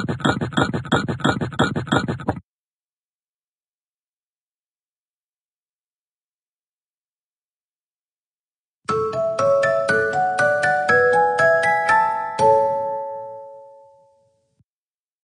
अधिक्राधिका अधिक प्राधिकारी